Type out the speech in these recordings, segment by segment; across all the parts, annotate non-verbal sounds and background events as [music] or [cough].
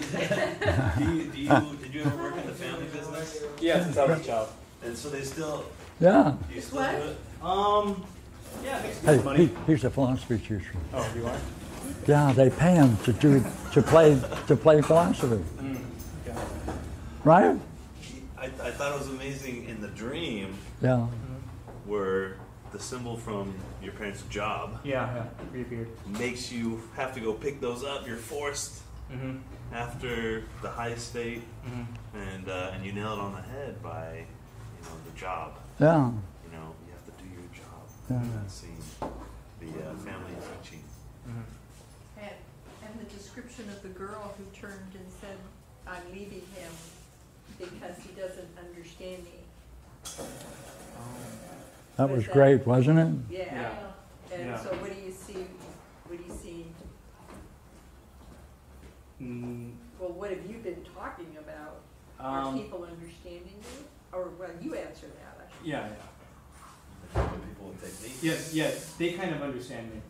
do you, do you, did you ever work in the family business? Yeah, since I was a child. And so they still, Yeah. do you still What? do it? Um, yeah, makes Hey, good money. he, he's a philosophy teacher. Oh, you are? Yeah, they pay him to do to play to play philosophy, Mm, okay. right? I, I thought it was amazing in the dream Yeah. where the symbol from your parents' job Yeah, yeah, reappeared. makes you have to go pick those up. You're forced Mm-hmm. after the high state, Mm-hmm. and uh, and you nail it on the head by you know the job. Yeah. You know you have to do your job. Yeah. In that scene, the uh, family teaching. Mm-hmm. And, and the description of the girl who turned and said, I'm leaving him because he doesn't understand me. That was Was that- great, wasn't it? Yeah. Yeah. And Yeah. so what do you see, what do you see, Mm, well, what have you been talking about? Are um, people understanding you? Or, well, you answer that, I should. yeah, When people would take yeah. these. Yeah, yeah, they kind of understand me.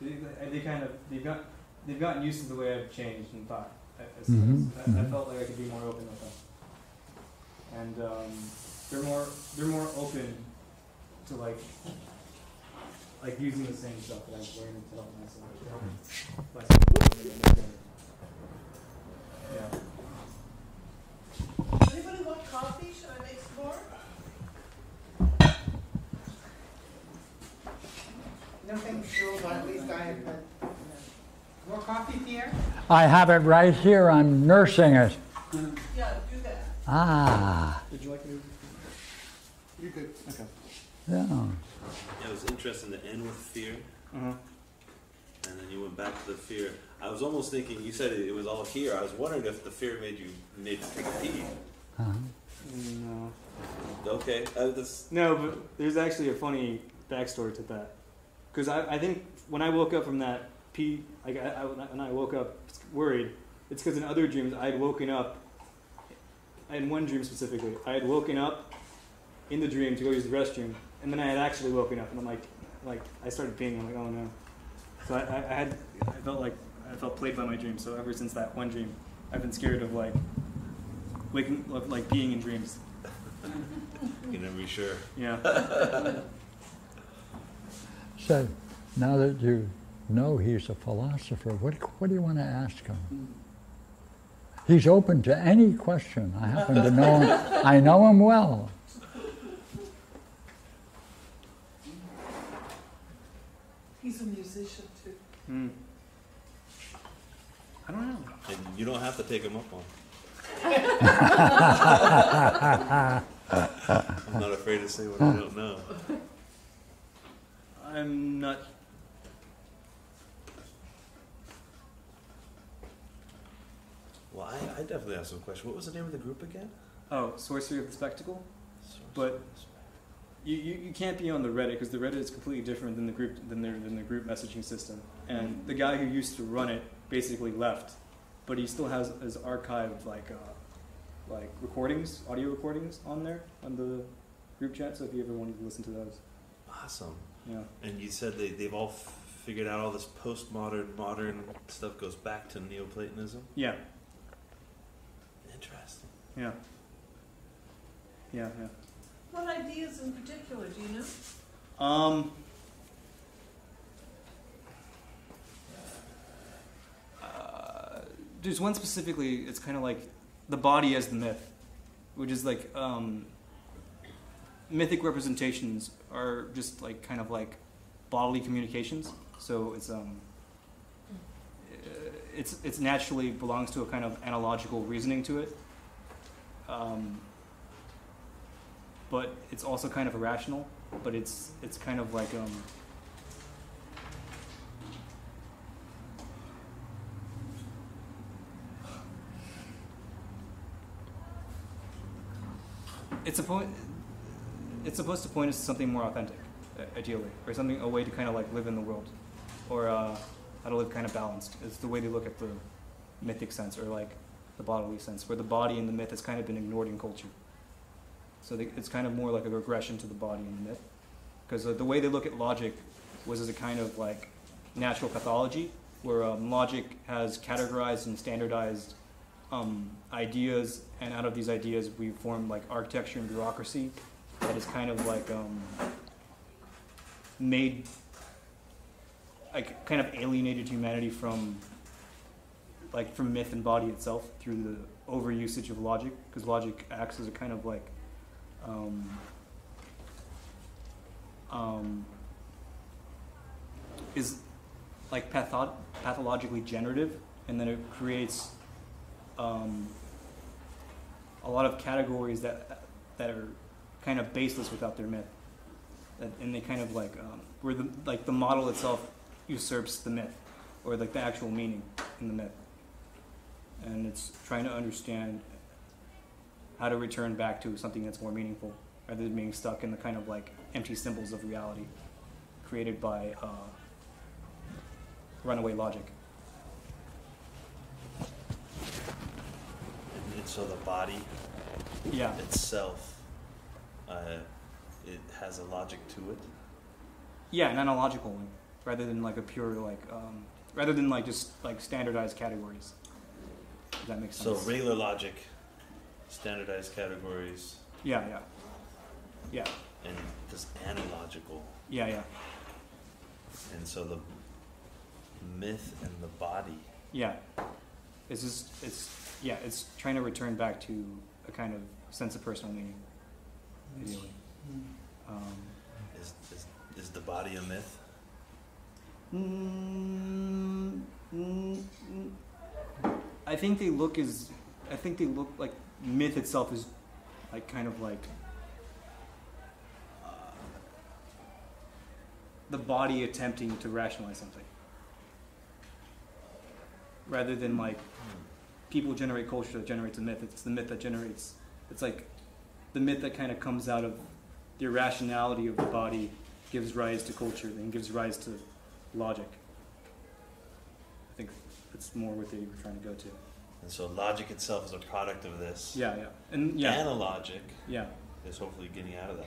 They, they kind of, they've got, they've gotten used to the way I've changed and thought. I, I, Mhm, I, I mhm. felt like I could be more open with them. And, um, they're more, they're more open to like, like using the same stuff that I've learned to help myself. Like, yeah. Anybody want coffee? Should I make some more? Nothing sure, at least I have been. More coffee, Pierre? I have it right here. I'm nursing it. Yeah, do that. Ah. Would you like me to? You're good. Okay. Yeah. Yeah, it was interesting to end with fear, Uh-huh. And then you went back to the fear. I was almost thinking you said it, it was all here. I was wondering if the fear made you made you take a pee. Uh-huh. No. Okay, uh, No, but there's actually a funny backstory to that. Because I, I think when I woke up from that pee, like I, I, when I woke up worried, it's because in other dreams I had woken up. In one dream specifically, I had woken up in the dream to go use the restroom, and then I had actually woken up, and I'm like, like I started peeing. I'm like, oh no. So I, I, I had, I felt like I felt played by my dream. So ever since that one dream, I've been scared of like waking, of like being in dreams. you can never be sure. Yeah. [laughs] So now that you know he's a philosopher, what, what do you want to ask him? He's open to any question. I happen to know him. I know him well. He's a musician too. Hmm. I don't know. And you don't have to take them up on. [laughs] I'm not afraid to say what I don't know. I'm not. Well, I, I definitely have some questions. What was the name of the group again? Oh, Sorcery of the Spectacle? But- You, you, you can't be on the Reddit because the Reddit is completely different than the group than their than the group messaging system. And the guy who used to run it basically left, but he still has his archived like uh, like recordings, audio recordings on there on the group chat. So if you ever wanted to listen to those, Awesome. yeah. And you said they, they've all f- figured out all this postmodern, modern stuff goes back to Neoplatonism? Yeah, Interesting. yeah, yeah, yeah. What ideas in particular, do you know? Um. There's one specifically. It's kind of like the body as the myth, which is like um, mythic representations are just like kind of like bodily communications. So it's um, uh, it's it's naturally belongs to a kind of analogical reasoning to it. Um, but it's also kind of irrational. But it's it's kind of like um. It's point. It's supposed to point us to something more authentic, uh, ideally, or something a way to kind of like live in the world, or uh, how to live kind of balanced. It's the way they look at the mythic sense, or like the bodily sense, where the body and the myth has kind of been ignored in culture. So they, it's kind of more like a regression to the body and the myth. Because uh, the way they look at logic was as a kind of like natural pathology, where um, logic has categorized and standardized um, ideas, and out of these ideas, we form like architecture and bureaucracy that is kind of like um, made, like, kind of alienated humanity from, like, from myth and body itself through the overusage of logic, because logic acts as a kind of like, um, um, is like patho- pathologically generative, and then it creates um, a lot of categories that that are kind of baseless without their myth, and they kind of like um, where the like the model itself usurps the myth, or like the actual meaning in the myth, and it's trying to understand how to return back to something that's more meaningful, rather than being stuck in the kind of like empty symbols of reality created by uh, runaway logic. And, and so the body Yeah. itself, uh, it has a logic to it. Yeah, an analogical one, rather than like a pure like, um, rather than like just like standardized categories. If that makes sense. So regular logic, standardized categories, yeah, yeah, yeah, and this analogical. yeah, yeah, And so the myth and the body. yeah. It's just it's yeah, it's trying to return back to a kind of sense of personal meaning. Ideally. Um, Is, is, is the body a myth? Mm, mm, mm. I think they look as I think they look like myth itself is like kind of like uh, the body attempting to rationalize something rather than like people generate culture that generates a myth it's the myth that generates it's like the myth that kind of comes out of the irrationality of the body gives rise to culture and gives rise to logic. I think that's more what they were trying to go to. And so logic itself is a product of this. Yeah, yeah, and yeah, Analogic yeah. is hopefully getting out of that.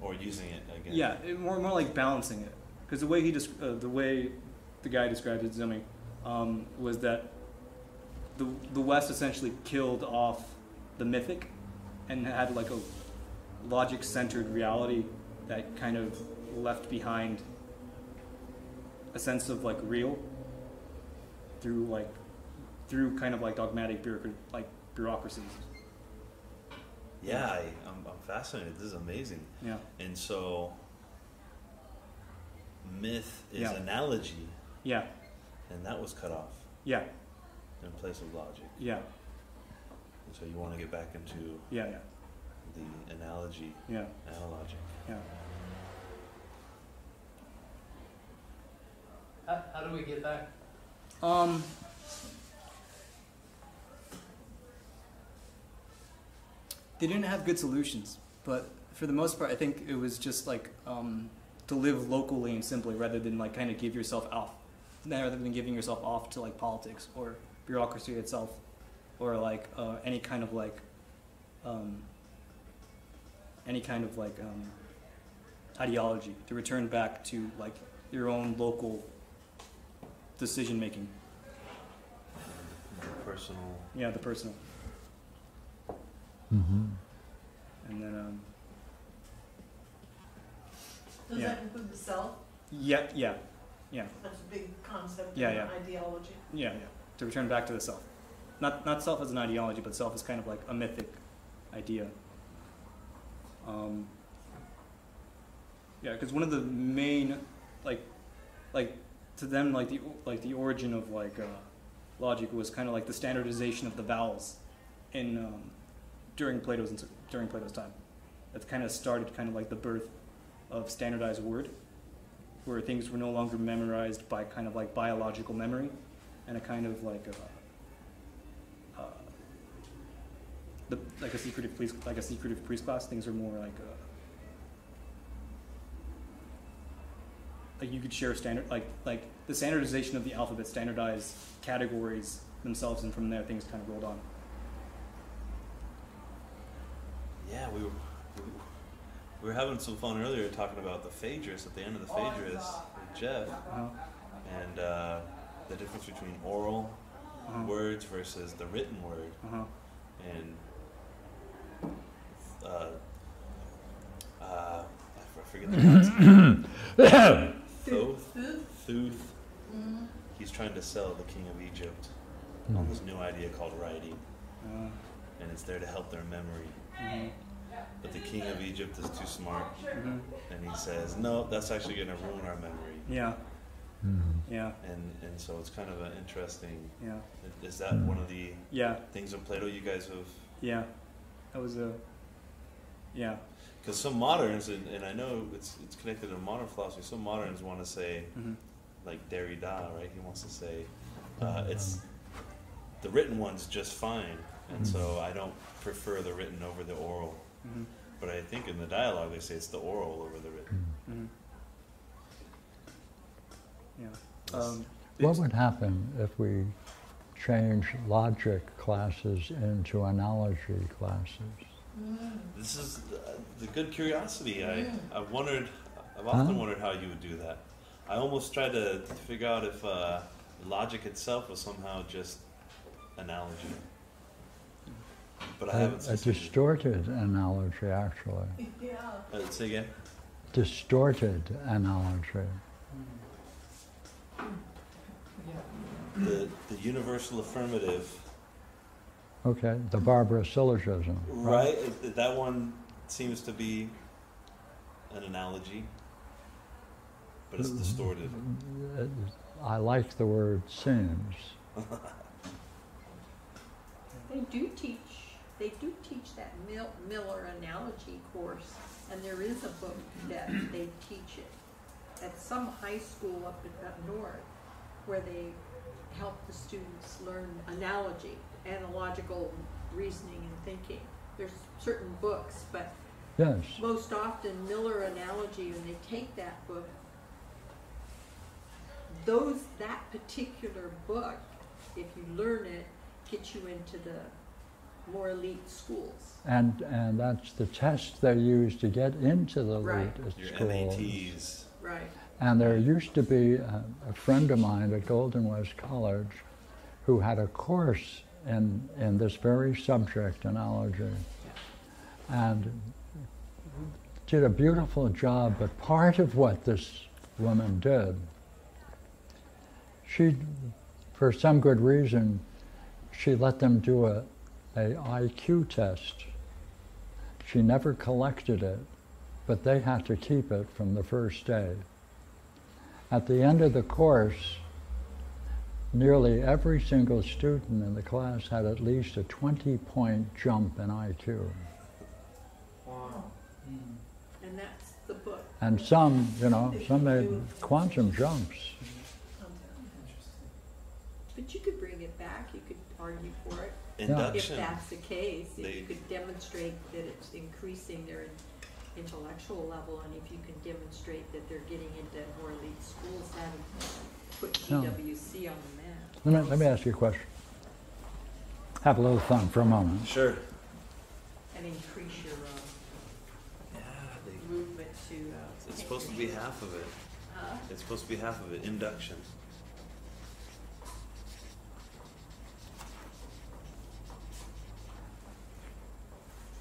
Or using it again. Yeah, it, more more like balancing it, because the way he desc- uh, the way the guy described it to me um, was that the the West essentially killed off the mythic and had like a logic centered reality that kind of left behind a sense of like real through like through kind of like dogmatic bureaucra- like bureaucracies. Yeah, I, I'm, I'm fascinated. This is amazing. Yeah, And so myth is Yeah. analogy, yeah, and that was cut off yeah, in place of logic. yeah, And so you want to get back into yeah, yeah, the analogy, yeah, analogic. yeah. How, how do we get back? Um. They didn't have good solutions, but for the most part, I think it was just like um, to live locally and simply, rather than like kind of give yourself off, rather than giving yourself off to like politics or bureaucracy itself, or like uh, any kind of like, um, any kind of like um, ideology. To return back to like your own local decision making. Personal. Yeah, the personal. hmm And then, um, Does Yeah. that include the self? yeah, yeah, yeah, That's a big concept Yeah, yeah. ideology. yeah, yeah. To return back to the self. Not, not self as an ideology, but self is kind of like a mythic idea. Um, yeah, because one of the main, like, like to them, like the like the origin of like uh, logic was kind of like the standardization of the vowels in um, during Plato's during Plato's time. That kind of started kind of like the birth of standardized word, where things were no longer memorized by kind of like biological memory, and a kind of like a, uh, the like a secretive police like a secretive priest class. Things are more like a, like you could share standard like like the standardization of the alphabet standardized categories themselves, and from there things kind of rolled on. Yeah, we were- we were having some fun earlier talking about the Phaedrus at the end of the Phaedrus with Jeff. Uh, And uh, the difference between oral Uh-huh. words versus the written word, Uh-huh. and uh, uh, I forget the concept. [coughs] Thoth, Theuth. He's trying to sell the king of Egypt on this new idea called writing, Uh, and it's there to help their memory. But the king of Egypt is too smart, mhm. and he says, "No, that's actually going to ruin our memory." Yeah, Mhm. yeah, And and so it's kind of an interesting. yeah, Is that one of the yeah, things in Plato you guys have? yeah. That was a. Yeah. Because some moderns, and, and I know it's it's connected to modern philosophy. Some moderns want to say, hmm like Derrida, right? He wants to say, uh, it's the written one's just fine, and so I don't prefer the written over the oral. Hmm But I think in the dialogue they say it's the oral over the written. hmm Yeah. Um, What would happen if we change logic classes into analogy classes? This is uh, the good curiosity. I Mm. I've wondered. I've often Huh? wondered how you would do that. I almost tried to figure out if uh, logic itself was somehow just analogy, but I A, haven't. a succeeded. distorted analogy, actually. [laughs] Yeah. Uh, say again. Distorted analogy. The the universal affirmative, Okay, the Barbara syllogism. right? uh, That one seems to be an analogy, but it's distorted. I like the word seems. They do teach, they do teach that Mil- Miller analogy course, and there is a book that they teach it at some high school up in, up north, where they help the students learn analogy, analogical reasoning and thinking. There's certain books, but Yes. most often Miller analogy, when they take that book, those, that particular book, if you learn it, gets you into the more elite schools. And, and that's the test they use to get into the Right. elite Your schools. NATs. Right. And there used to be a, a friend of mine at Golden West College who had a course in, in this very subject, analogy, and did a beautiful job. But part of what this woman did, she, for some good reason, she let them do a, a IQ test. She never collected it, but they had to keep it from the first day. At the end of the course, nearly every single student in the class had at least a 20 point jump in IQ. Wow. And that's the book. And some, you know, some made quantum jumps. But you could bring it back, you could argue for it. If Induction. that's the case, if They- you could demonstrate that it's increasing their intellectual level, and if you can demonstrate that they're getting into more elite schools, that would put No. GWC on the map. Let me, let me ask you a question. Have a little fun for a moment. Sure. And increase your, uh, Yeah, they, movement to, uh. it's supposed to be half of it. Huh? It's supposed to be half of it. Induction.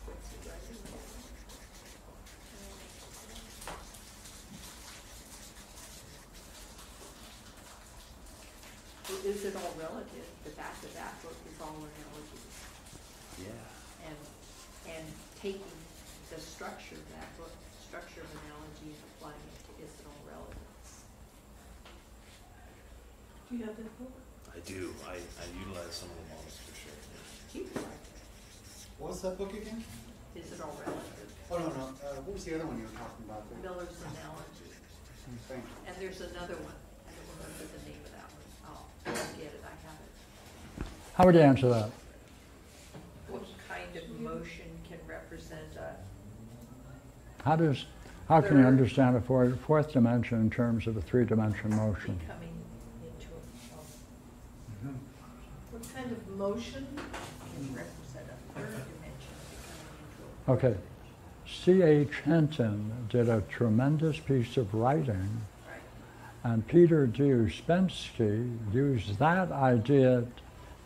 What's it right in there? Well, Is it all relative? The back of that book is all analogies. Yeah. And, and taking the structure of that book, structure of analogy and applying it to is it all relevance. Do you have that book? I do. I, I utilize some of the models for sure. You like it. What's that book again? Is it all relative? Oh, no, no, uh, what was the other one you were talking about? there? Miller's analogy. Thank you. And there's another one. I don't remember the name of that one. I'll, I'll get it. I have it. How would you answer that? What kind of motion can represent a, How does, how can you Third. understand a fourth, fourth dimension in terms of a three-dimension motion? becoming into a, Mhm. What kind of motion? can represent a third dimension becoming into a. Okay. C.H. Hinton did a tremendous piece of writing And Peter D. Ouspensky used that idea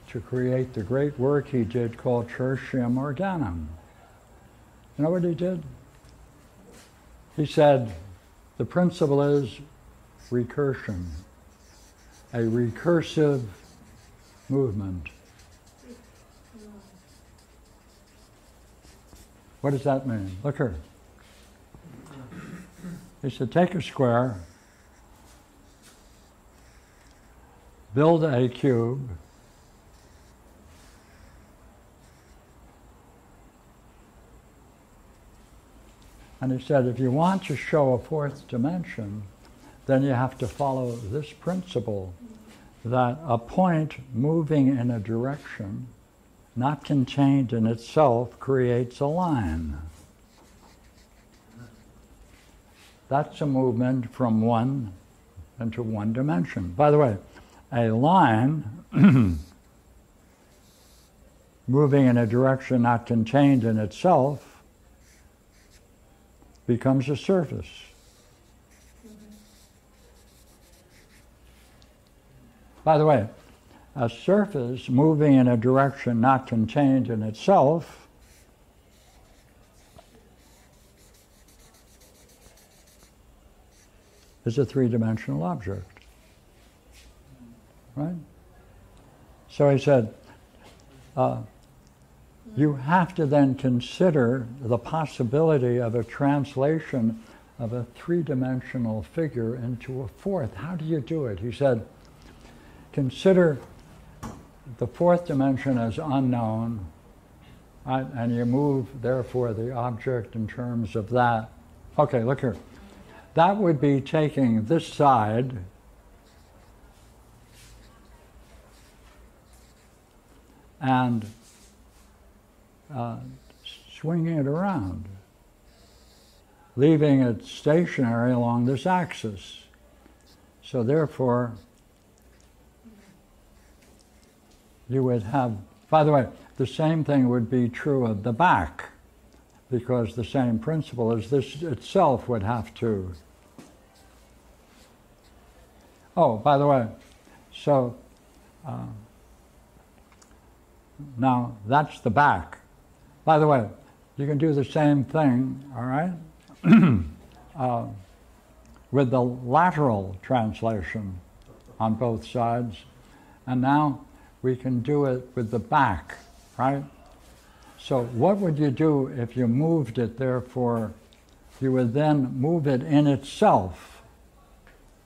to create the great work he did called Tertium Organum. You know what he did? He said, the principle is recursion, a recursive movement. What does that mean? Look here. He said, take a square, build a cube, and he said, if you want to show a fourth dimension, then you have to follow this principle that a point moving in a direction not contained in itself creates a line. That's a movement from one into one dimension. By the way, a line [clears throat] moving in a direction not contained in itself becomes a surface. By the way, a surface moving in a direction not contained in itself is a three dimensional object. Right? So he said, uh, you have to then consider the possibility of a translation of a three dimensional figure into a fourth. How do you do it? He said, consider the fourth dimension is unknown, and you move, therefore, the object in terms of that. Okay, look here. That would be taking this side and uh, swinging it around, leaving it stationary along this axis. So therefore, you would have, by the way, the same thing would be true of the back, because the same principle as this itself would have to. Oh, by the way, so uh, now that's the back. By the way, you can do the same thing, all right, [clears throat] uh, with the lateral translation on both sides. And now we can do it with the back, right? So what would you do if you moved it, therefore, you would then move it in itself,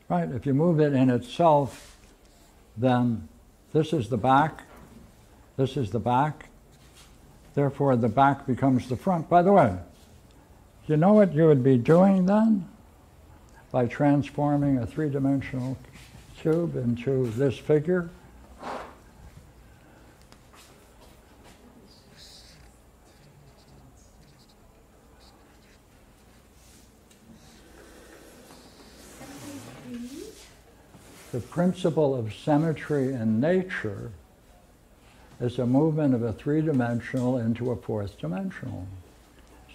right? If you move it in itself, then this is the back, this is the back, therefore the back becomes the front. By the way, you know what you would be doing then? By transforming a three-dimensional cube into this figure? The principle of symmetry in nature is a movement of a three dimensional into a fourth dimensional.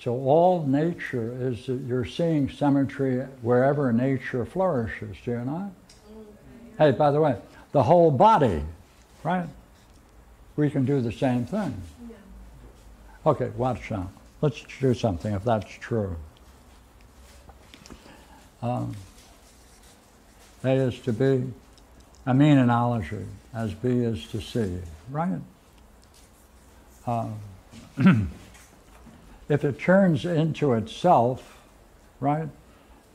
So all nature is you're seeing symmetry wherever nature flourishes, do you not? Hey, by the way, the whole body, right? We can do the same thing. Okay, watch now. Let's do something if that's true. Um, a is to B, a mean analogy, as B is to C, right? Uh, [clears throat] if it turns into itself, right,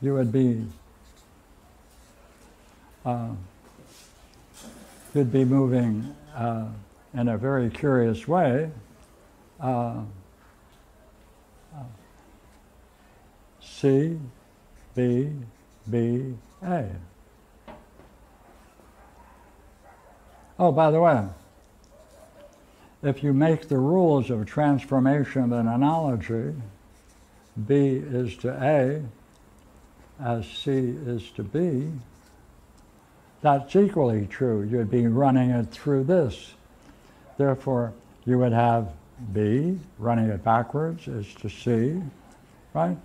you would be, uh, you'd be moving uh, in a very curious way. Uh, uh, C, B, B, A. Oh, by the way, if you make the rules of transformation an analogy, B is to A as C is to B, that's equally true. You'd be running it through this. Therefore, you would have B running it backwards is to C, right?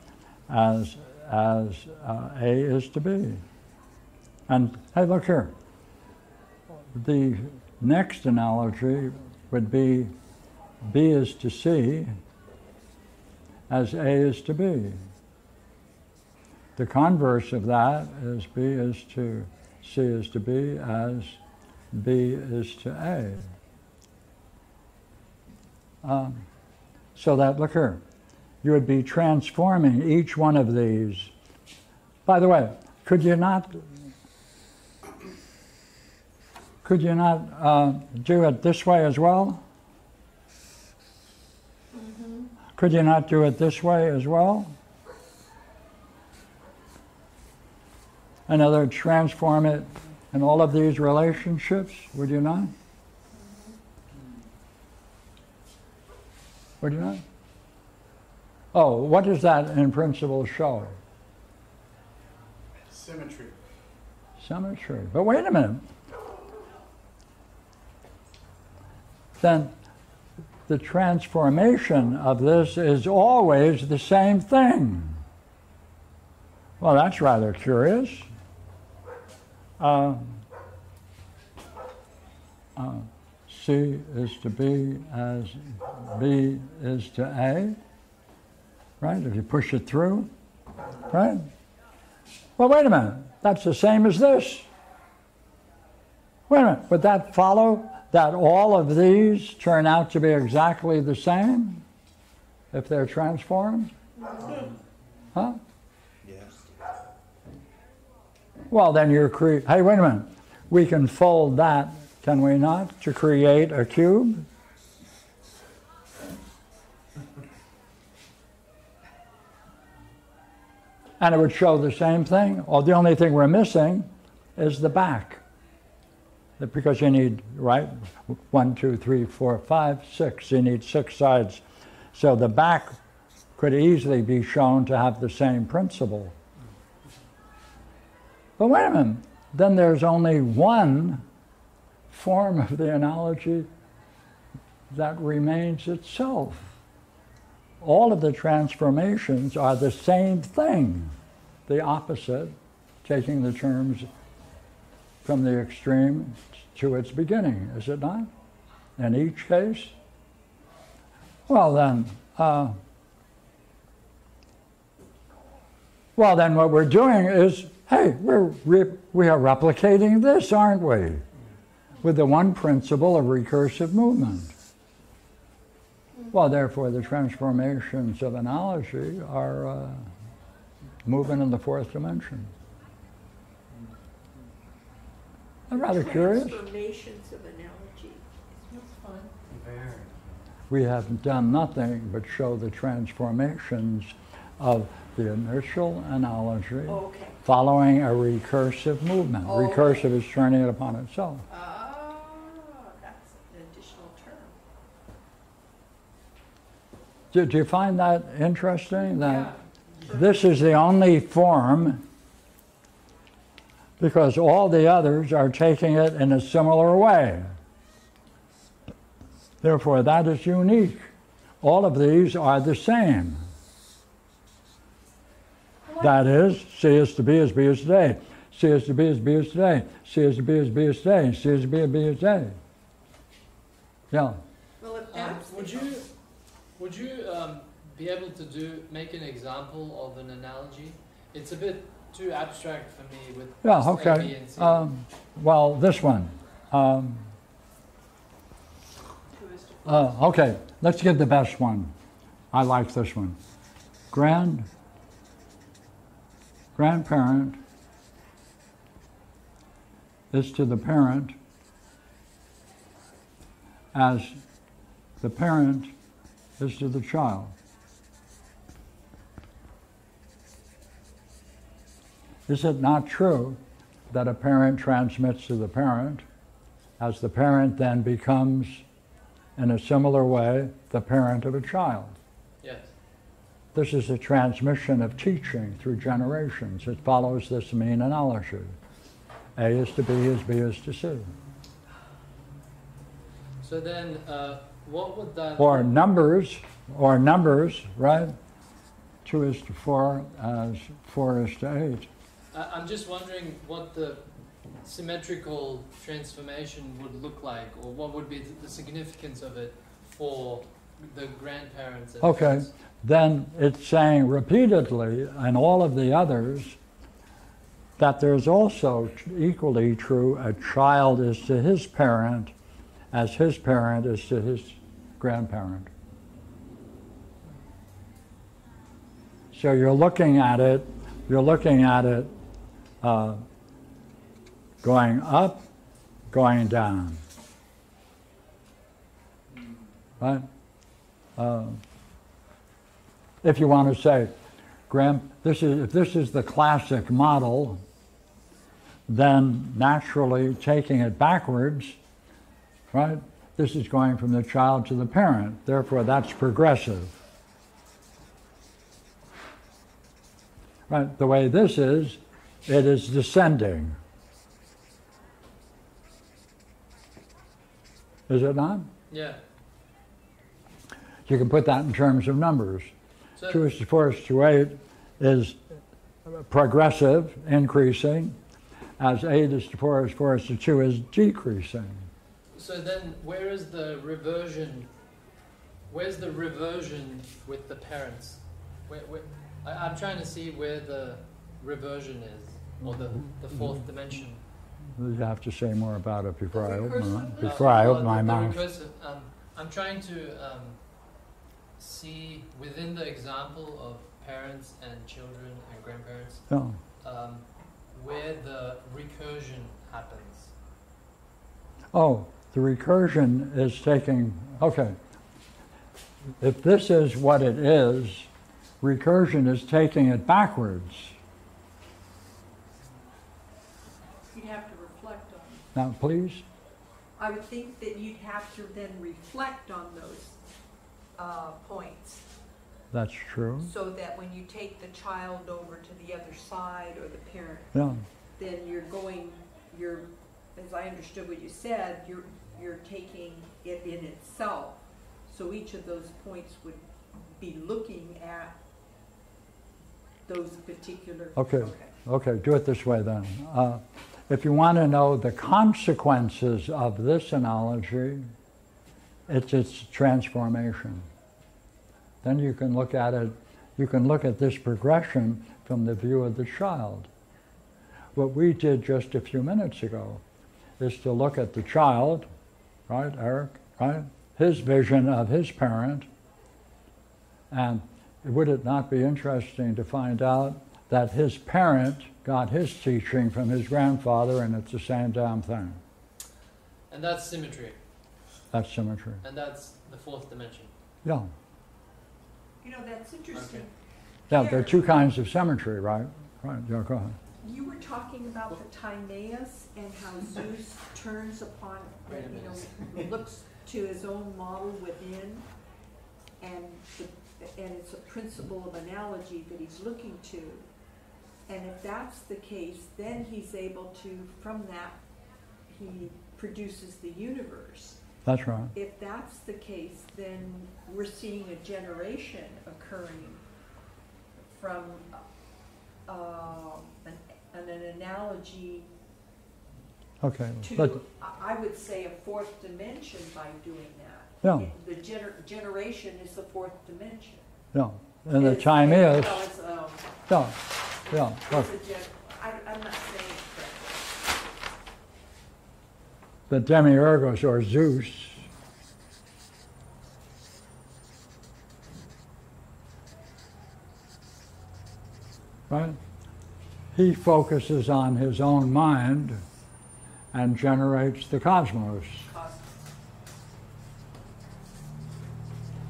As, as uh, A is to B. And hey, look here. The next analogy would be B is to C as A is to B. The converse of that is B is to C is to B as B is to A. Um, so that, look here, you would be transforming each one of these. By the way, could you not could you not uh, do it this way as well? Could you not do it this way as well? Another transform it in all of these relationships, would you not? Would you not? Oh, what does that in principle show? Symmetry. Symmetry. But wait a minute. Then the transformation of this is always the same thing. Well, that's rather curious. Uh, uh, C is to B as B is to A, right? If you push it through, right? Well, wait a minute. That's the same as this. Wait a minute. Would that follow that all of these turn out to be exactly the same if they're transformed? [laughs] Huh? Yes. Well, then you're cre- Hey, wait a minute. We can fold that, can we not, to create a cube? And it would show the same thing. Or the only thing we're missing is the back. Because you need, right? One, two, three, four, five, six. You need six sides. So the back could easily be shown to have the same principle. But wait a minute, then there's only one form of the analogy that remains itself. All of the transformations are the same thing, the opposite, taking the terms from the extreme to its beginning, is it not? In each case? Well, then, uh, well, then what we're doing is hey, we're re- we are replicating this, aren't we? With the one principle of recursive movement. Well, therefore, the transformations of analogy are uh, moving in the fourth dimension. I'm rather curious. Transformations of analogy. That's fun. We have done nothing but show the transformations of the initial analogy okay. following a recursive movement. Oh. Recursive is turning it upon itself. Ah, that's an additional term. Do, do you find that interesting? That Yeah. this is the only form because all the others are taking it in a similar way. Therefore, that is unique. All of these are the same. That is, C is to B as B is today. C is to B as B is today. C is to B as B is today. C is to B as B is today. Yeah. Well, if Um, would you would you um, be able to do make an example of an analogy? It's a bit too abstract for me with Yeah, just A, B, okay. Um, well, this one. Um, Two is to Uh, okay, let's give the best one. I like this one. Grand, grandparent is to the parent as the parent is to the child. Is it not true that a parent transmits to the parent, as the parent then becomes, in a similar way, the parent of a child? Yes. This is a transmission of teaching through generations. It follows this mean analogy. A is to B as B is to C. So then, uh, what would that... Or numbers, or numbers, right? 2 is to 4, as 4 is to 8. I'm just wondering what the symmetrical transformation would look like, or what would be the significance of it for the grandparents. And Okay. parents. then it's saying repeatedly, and all of the others, that there's also equally true a child is to his parent as his parent is to his grandparent. So you're looking at it, you're looking at it uh, going up, going down. Right? Uh, if you want to say, Graham, this is, if this is the classic model, then naturally taking it backwards, right? This is going from the child to the parent. Therefore, that's progressive. Right? The way this is, it is descending. Is it not? Yeah. You can put that in terms of numbers. So, 2 is to 4 is to 8 is progressive, increasing, as 8 is to 4 is 4 is to 2 is decreasing. so then, where is the reversion? Where's the reversion with the parents? Where, where, I, I'm trying to see where the reversion is, or the, the fourth dimension. You have to say more about it before I open my, before Uh, I well, open my the, mouth. The um, I'm trying to um, see within the example of parents and children and grandparents Yeah. um, where the recursion happens. Oh, the recursion is taking, okay. If this is what it is, recursion is taking it backwards. You'd have to reflect on it. Now, please? I would think that you'd have to then reflect on those uh, points, That's true. so that when you take the child over to the other side or the parent, Yeah. then you're going, you're, as I understood what you said, you're, you're taking it in itself. So each of those points would be looking at those particular. Okay. Okay, do it this way then. Uh, if you want to know the consequences of this analogy, it's its transformation. Then you can look at it, you can look at this progression from the view of the child. What we did just a few minutes ago is to look at the child, right, Eric, right? His vision of his parent. And would it not be interesting to find out that his parent got his teaching from his grandfather and it's the same damn thing? And that's symmetry, That's symmetry. and that's the fourth dimension. Yeah. You know, that's interesting. Yeah, there are two kinds of symmetry, right? Right, yeah, go ahead. You were talking about the Timaeus and how Zeus turns upon, you know, looks to his own model within, and the, and it's a principle of analogy that he's looking to. And if that's the case, then he's able to, from that, he produces the universe. That's right. If that's the case, then we're seeing a generation occurring from uh, an, an analogy Okay. To, I I would say, a fourth dimension by doing that. yeah, It- The gener- generation is the fourth dimension. yeah. And the time is, well, um, yeah, yeah. Look, it's a gen- I, I'm not saying it the demiurgos or Zeus. Right? He focuses on his own mind and generates the cosmos. Cos-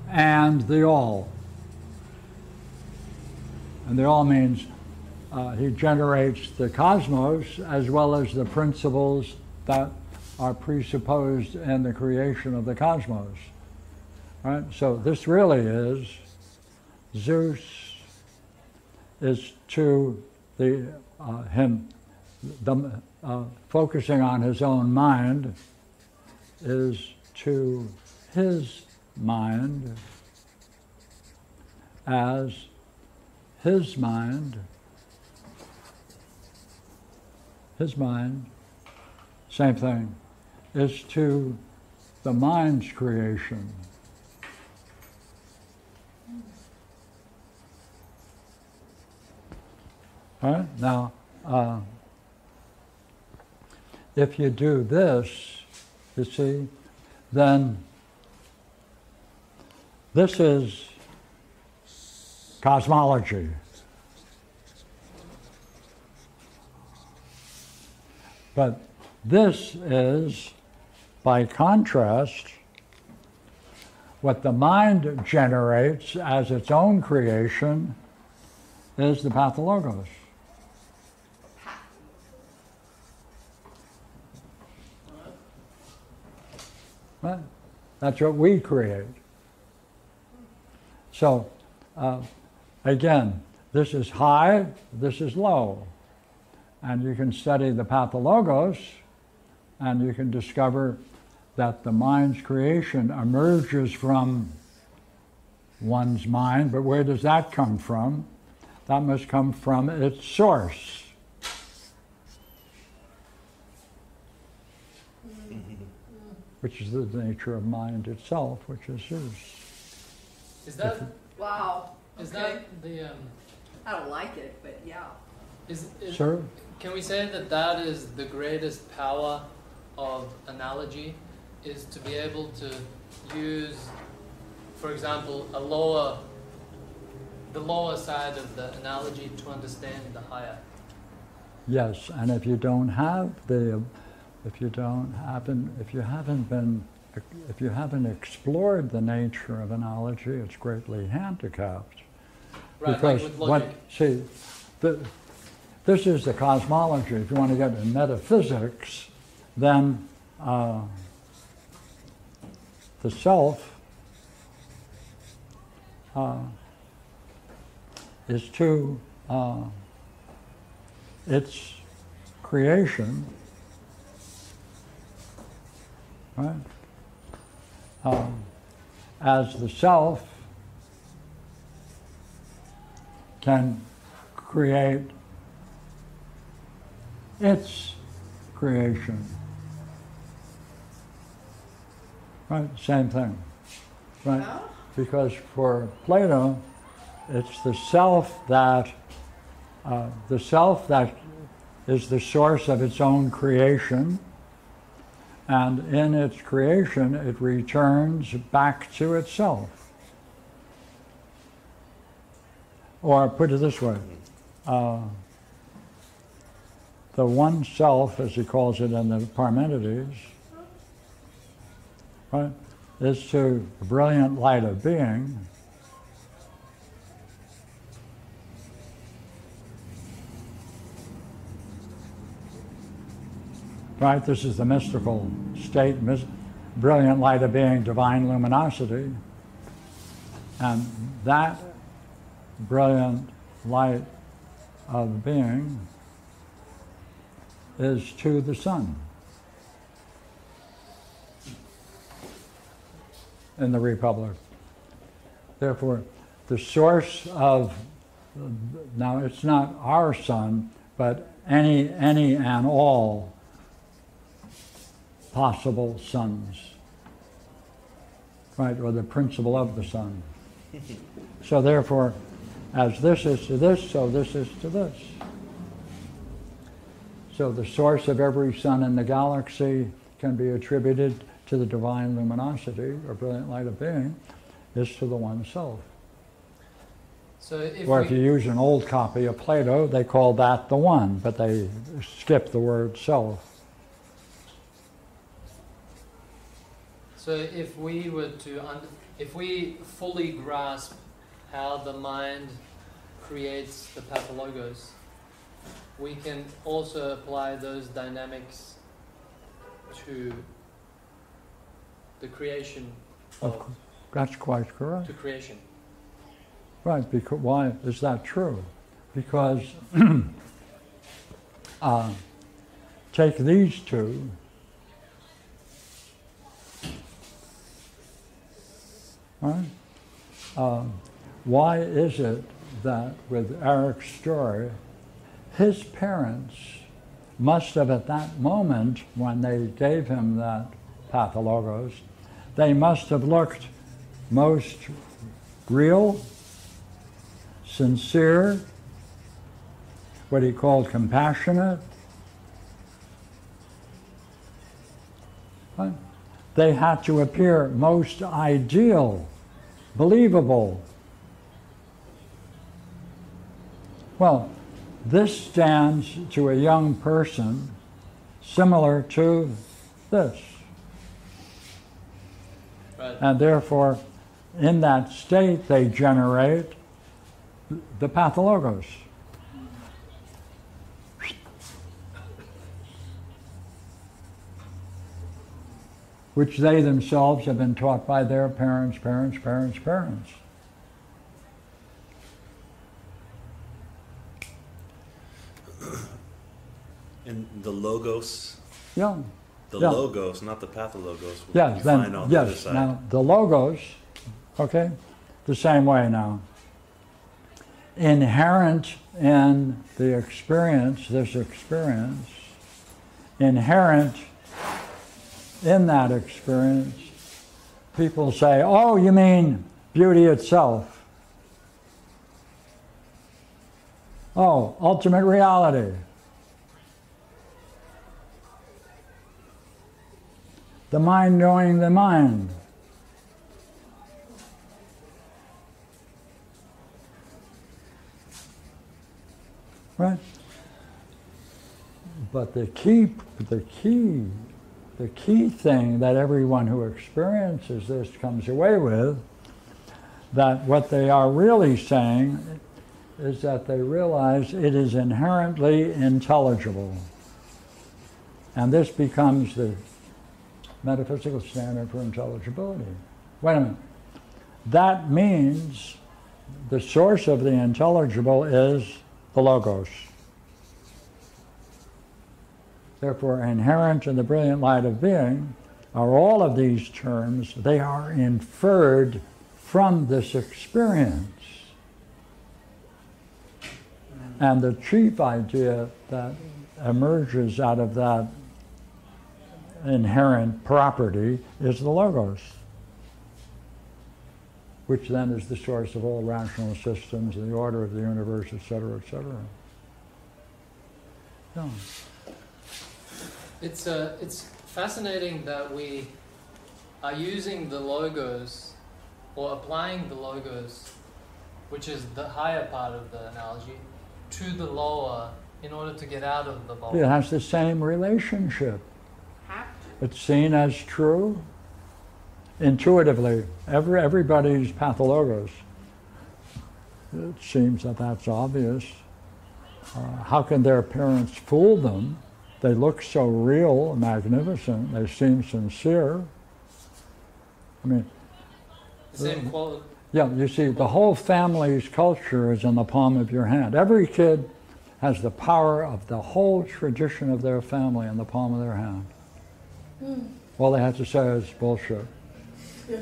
and the all. And the all means uh, he generates the cosmos as well as the principles that are presupposed in the creation of the cosmos. Right? So this really is Zeus is to the uh, him the uh, focusing on his own mind is to his mind as his mind his mind same thing, is to the mind's creation. Right? Now, uh, if you do this, you see, then this is cosmology. But this is, by contrast, what the mind generates as its own creation is the pathologos. That's what we create. So, uh, again, this is high, this is low. And you can study the pathologos and you can discover that the mind's creation emerges from one's mind, but where does that come from? That must come from its source. [laughs] Which is the nature of mind itself, which is Zeus. Is that Wow. is okay. that the um, I don't like it, but yeah. Is, is Sir? Can we say that that is the greatest power of analogy? Is to be able to use, for example, a lower, the lower side of the analogy to understand the higher. Yes, and if you don't have the, if you don't happen, if you haven't been, if you haven't explored the nature of analogy, it's greatly handicapped. Right, because like with what, see, the, this is the cosmology. If you want to get into metaphysics, then uh, the self uh, is to uh, its creation, right? Um, as the self can create its creation. Right, same thing. Right? Because for Plato, it's the self that uh, the self that is the source of its own creation, and in its creation, it returns back to itself. Or put it this way, uh, the one self, as he calls it in the Parmenides, right, is to the brilliant light of being. Right, this is the mystical state, brilliant light of being, divine luminosity. And that brilliant light of being is to the sun. In the Republic. Therefore, the source of, now it's not our sun, but any, any and all possible suns. Right, or the principle of the sun. [laughs] So therefore, as this is to this, so this is to this. So the source of every sun in the galaxy can be attributed to the divine luminosity or brilliant light of being, is to the one self. So if or we, if you use an old copy of Plato, they call that the one, but they skip the word self. So if we were to, un- if we fully grasp how the mind creates the pathologos, we can also apply those dynamics to the creation Of of, That's quite correct. to creation. Right, because why is that true? Because [clears throat] uh, take these two. Right? Um, why is it that with Eric's story, his parents must have at that moment when they gave him that pathologos, they must have looked most real, sincere, what he called compassionate. They had to appear most ideal, believable. Well, this stands to a young person similar to this. Right. And therefore, in that state, they generate the pathologos. Which they themselves have been taught by their parents, parents, parents, parents. And the logos, Yeah. the Yeah. logos, not the pathologos. Yes, you find then, the other yes, side. now, the logos, okay, the same way now. Inherent in the experience, this experience, inherent in that experience, people say, oh, you mean beauty itself. Oh, ultimate reality. The mind knowing the mind. Right? But the key, the key, the key thing that everyone who experiences this comes away with, that what they are really saying is that they realize it is inherently intelligible. And this becomes the metaphysical standard for intelligibility. Wait a minute. That means the source of the intelligible is the Logos. Therefore, inherent in the brilliant light of being are all of these terms, they are inferred from this experience. And the chief idea that emerges out of that inherent property is the Logos, which then is the source of all rational systems and the order of the universe, etc., etc. Yeah. It's uh, it's fascinating that we are using the logos or applying the logos, which is the higher part of the analogy, to the lower in order to get out of the It has the same relationship. It's seen as true intuitively. Every, everybody's pathologos. It seems that that's obvious. Uh, how can their parents fool them? They look so real, magnificent. They seem sincere. I mean, The same quality. yeah, you see, the whole family's culture is in the palm of your hand. Every kid has the power of the whole tradition of their family in the palm of their hand. Mm. All they have to say is bullshit. [laughs]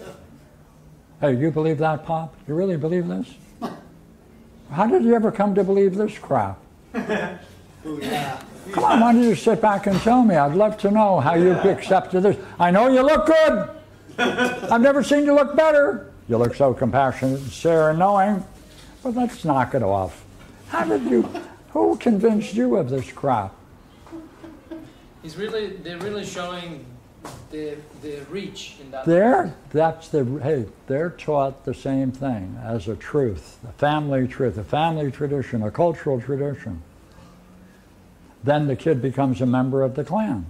Hey, you believe that, Pop? You really believe this? How did you ever come to believe this crap? [laughs] Ooh, yeah. Come on, why don't you sit back and tell me? I'd love to know how you accepted this. I know you look good. [laughs] I've never seen you look better. You look so compassionate, sincere, and knowing. But let's knock it off. How did you? Who convinced you of this crap? He's really, they're really showing their their reach in that. They're that's the hey. They're taught the same thing as a truth, a family truth, a family tradition, a cultural tradition. Then the kid becomes a member of the clan.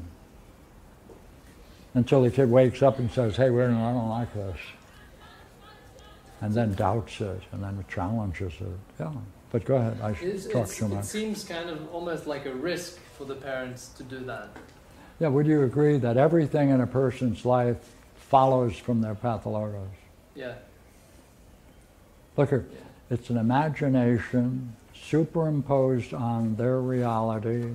Until the kid wakes up and says, "Hey, wait a minute, I don't like this," and then doubts it, and then challenges it. Yeah, but go ahead. I It's, talk it's, too it seems kind of almost like a risk for the parents to do that. Yeah, would you agree that everything in a person's life follows from their pathologos? Yeah. Look here, it's an imagination superimposed on their reality.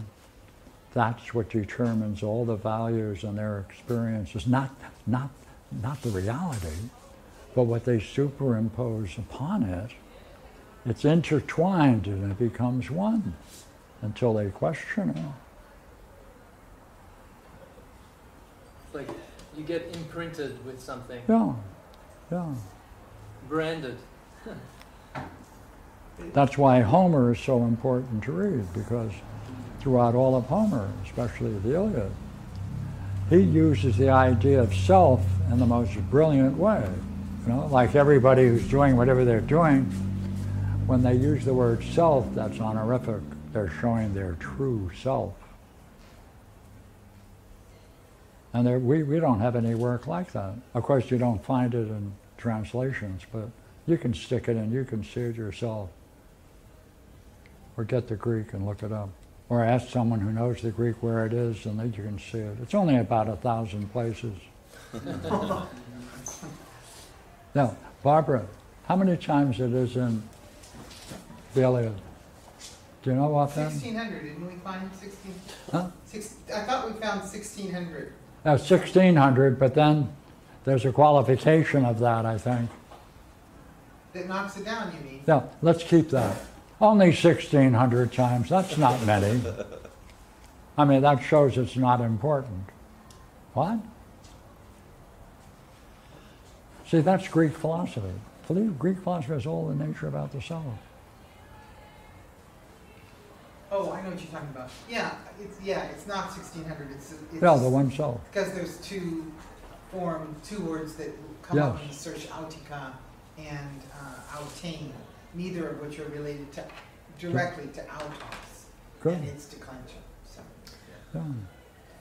That's what determines all the values and their experiences, not, not, not the reality, but what they superimpose upon it. It's intertwined and it becomes one until they question it. like you get imprinted with something, Yeah, yeah. branded. [laughs] That's why Homer is so important to read, because throughout all of Homer, especially the Iliad, he uses the idea of self in the most brilliant way. You know, like everybody who's doing whatever they're doing, when they use the word self, that's honorific. They're showing their true self. And there, we, we don't have any work like that. Of course, you don't find it in translations, but you can stick it in, you can see it yourself. Or get the Greek and look it up. Or ask someone who knows the Greek where it is, and then you can see it. It's only about a thousand places. [laughs] now, Barbara, how many times it is in the Iliad? Do you know offhand? Sixteen hundred, didn't we find sixteen? Huh? Six, I thought we found sixteen hundred. That's 1600, but then there's a qualification of that, I think. That knocks it down, you mean? Yeah, let's keep that. Only 1600 times, that's not many. I mean, that shows it's not important. What? See, that's Greek philosophy. Greek philosophy is all the nature about the self. I know what you're talking about. Yeah, it's, yeah, it's not sixteen hundred, it's, it's. Yeah, the one self. Because there's two form, two words that come up in the search, autica and uh, autain, neither of which are related to, directly to autos. Good. And its declension, so, Yeah.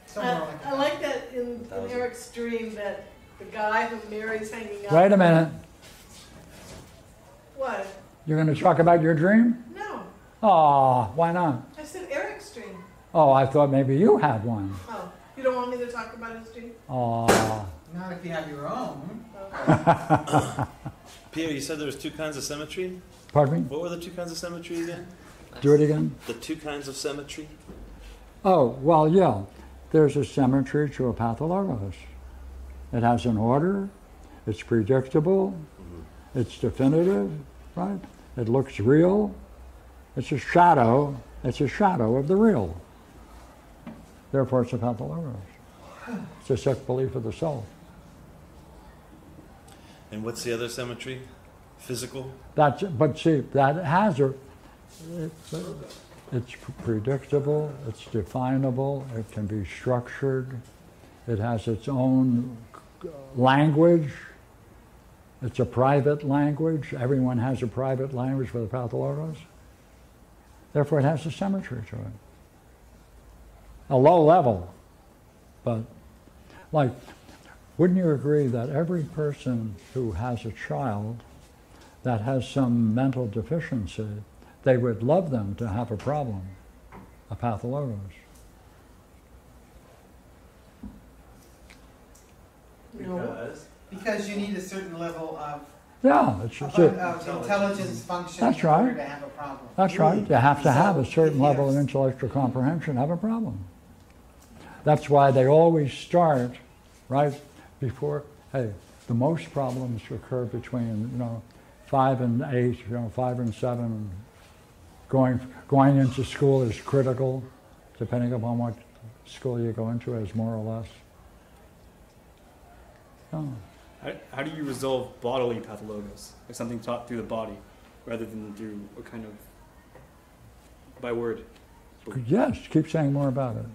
somewhere I, like I that. like that in, in Eric's dream that the guy who Mary's hanging out. Wait a minute. What? You're going to talk about your dream? No, Oh, why not? I said Eric's dream. Oh, I thought maybe you had one. Oh, you don't want me to talk about his dream? Oh. Not if you have your own. Oh. [laughs] Pierre, you said there was two kinds of symmetry. Pardon me? What were the two kinds of symmetry again? Do it again. The two kinds of symmetry. Oh, well, yeah. There's a symmetry to a pathologos. It has an order, it's predictable, mm-hmm. it's definitive, right? It looks real. It's a shadow, it's a shadow of the real. Therefore, it's a pathologos. It's a sick belief of the self. And what's the other symmetry? Physical. That's, but see, that has a, it's, it's predictable, it's definable, it can be structured, it has its own language, it's a private language, everyone has a private language for the pathologos. Therefore, it has a symmetry to it. A low level, but like, wouldn't you agree that every person who has a child that has some mental deficiency, they would love them to have a problem, a pathologos. You Because Because you need a certain level of, Yeah, it's, it's a- of intelligence function That's in order right. to have a problem. that's right. You have to have a certain So, level of intellectual comprehension, to have a problem. That's why they always start right before. Hey, the most problems occur between you know five and eight, you know five and seven. Going going into school is critical, depending upon what school you go into, as more or less. Oh. How, how do you resolve bodily pathologos? Like something taught through the body rather than through a kind of by word. Yes, keep saying more about it.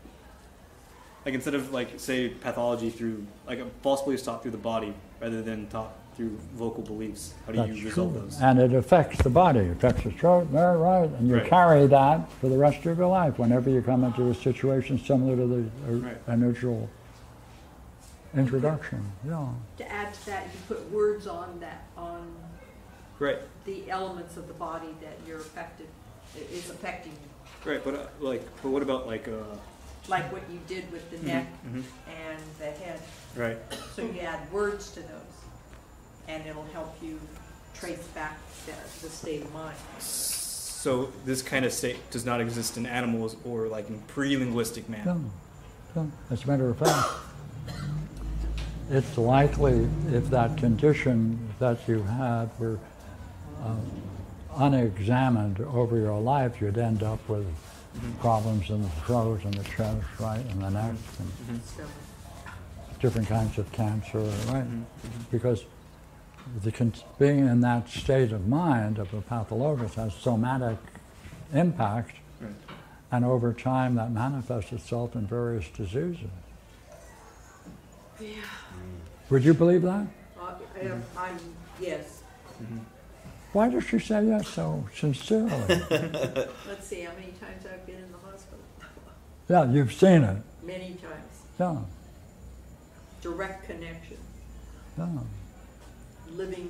Like instead of like say pathology through like a false beliefs taught through the body rather than taught through vocal beliefs. How do That's you resolve true. those? And it affects the body, it affects the throat, very right, and you Right. carry that for the rest of your life whenever you come into a situation similar to the uh, Right. initial introduction. Yeah. To add to that, you put words on that, on Right, the elements of the body that you're affected, i- is affecting you. right. But uh, like, but what about like, uh, Like what you did with the Mhm, neck mhm. and the head. right? So you add words to those, and it'll help you trace back the, the state of mind. So this kind of state does not exist in animals or like in pre-linguistic man. No, no. As a matter of fact, it's likely if that condition that you had were uh, unexamined over your life, you'd end up with problems in the throat and the chest, right, and the neck. And Mhm. Different kinds of cancer, right? Mhm. Because the, con- being in that state of mind of a pathologist has somatic impact, Right. and over time that manifests itself in various diseases. Yeah. Would you believe that? Uh, I'm, I'm, yes. Mhm. Why does she say that so sincerely? [laughs] Let's see how many times I've been in the hospital. yeah, you've seen it. Many times. Yeah, Direct connection. yeah. Living,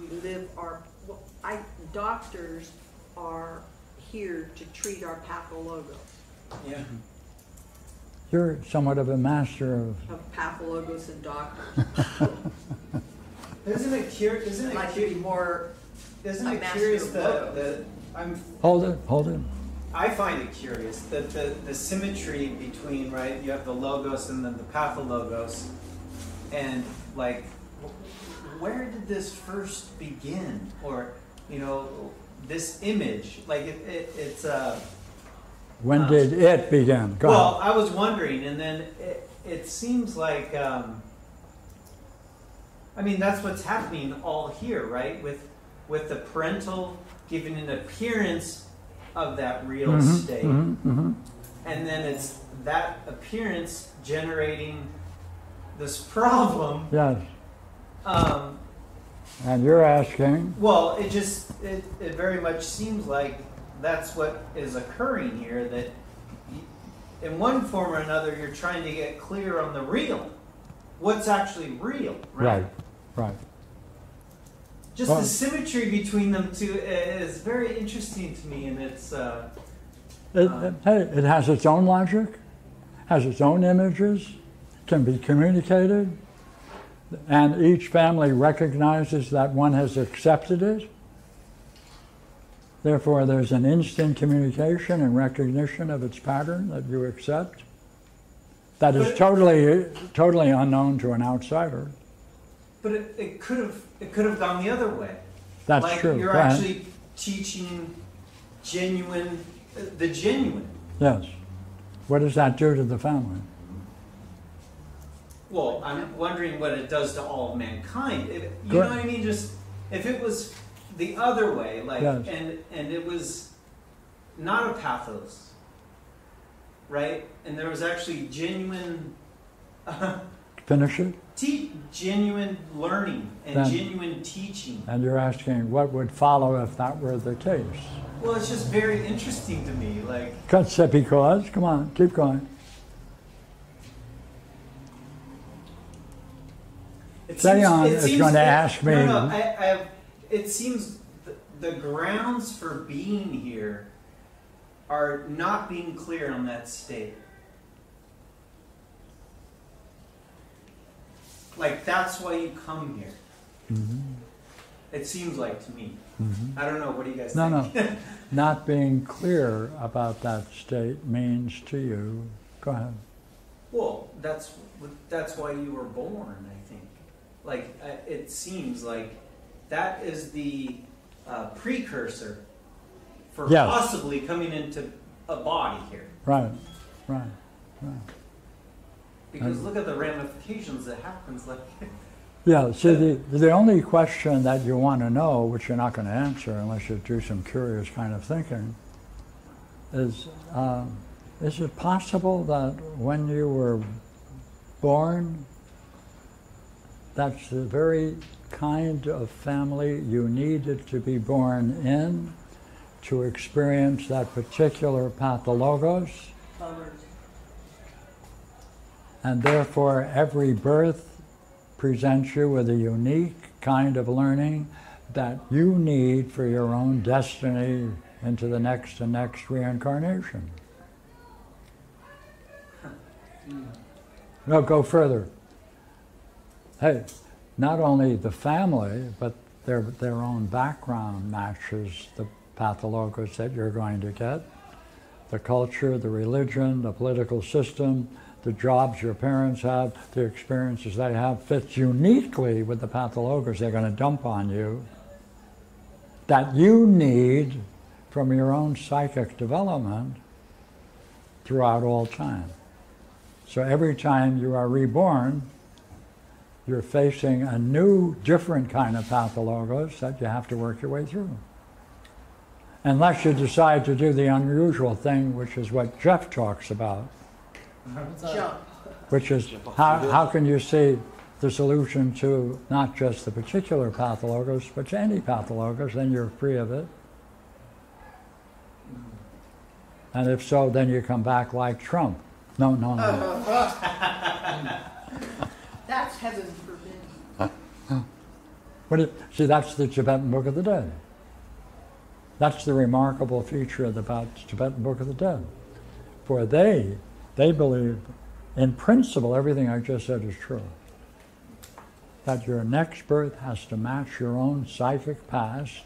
we live our, well, I, doctors are here to treat our pathologos, Yeah. You're somewhat of a master of. of pathologos and doctors. [laughs] Isn't it curious? Isn't it like to more, Isn't it curious that, that I'm Hold it, hold it. I find it curious that the, the symmetry between, right, you have the logos and then the pathologos, and like, where did this first begin? Or, you know, this image, like it, it, it's, uh, When Uh, did it begin? Go well, ahead. I was wondering, and then it, it seems like, um, I mean, that's what's happening all here, right? With, with the parental giving an appearance of that real Mhm, state. mhm, mhm. and then it's that appearance generating this problem. Yes, Um, and you're asking, well, it just it, it very much seems like that's what is occurring here. That in one form or another, you're trying to get clear on the real, what's actually real, right? right, right. Just Well- the symmetry between them two is very interesting to me, and it's. Uh, It, Uh, it, it has its own logic, has its own images, can be communicated, and each family recognizes that one has accepted it. Therefore, there's an instant communication and recognition of its pattern that you accept. That is totally, totally unknown to an outsider. but it, it could have it could have gone the other way. That's like true. You're actually teaching genuine, uh, the genuine. Yes. What does that do to the family? Well, I'm wondering what it does to all of mankind. If, you Go know what I mean? Just if it was the other way, like, Yes. and and it was not a pathos, right? And there was actually genuine, [laughs] uh, Finish it? te- genuine learning and Then- genuine teaching. And you're asking what would follow if that were the case. Well, it's just very interesting to me. Like, Because, because, come on, keep going. It Dayan it is going to ask me- No, no, I, I have, it seems th- the grounds for being here are not being clear on that state. Like that's why you come here. Mhm, It seems like to me. mhm. I don't know. What do you guys No, think? [laughs] Not being clear about that state means to you, go ahead. Well, that's that's why you were born. I think. Like uh, it seems like that is the uh, precursor for Yes. possibly coming into a body here. Right, right, right. Because And- look at the ramifications that happens. Like [laughs] Yeah, see, the, the only question that you want to know, which you're not going to answer unless you do some curious kind of thinking, is um, is it possible that when you were born, that's the very kind of family you needed to be born in to experience that particular pathologos? And therefore, every birth presents you with a unique kind of learning that you need for your own destiny into the next and next reincarnation. No, go further. Hey, not only the family, but their, their own background matches the pathologos that you're going to get. The culture, the religion, the political system, the jobs your parents have, the experiences they have fits uniquely with the pathologos they're going to dump on you that you need from your own psychic development throughout all time. So every time you are reborn, you're facing a new, different kind of pathologos that you have to work your way through. Unless you decide to do the unusual thing, which is what Jeff talks about, What's up? Jump. which is how, how can you see the solution to not just the particular pathologos, but to any pathologos, then you're free of it. And if so, then you come back like Trump. No, no, no. [laughs] That's heaven forbid. What it, see, that's the Tibetan Book of the Dead. That's the remarkable feature of the Tibetan Book of the Dead. For they, they believe, in principle, everything I just said is true. That your next birth has to match your own psychic past.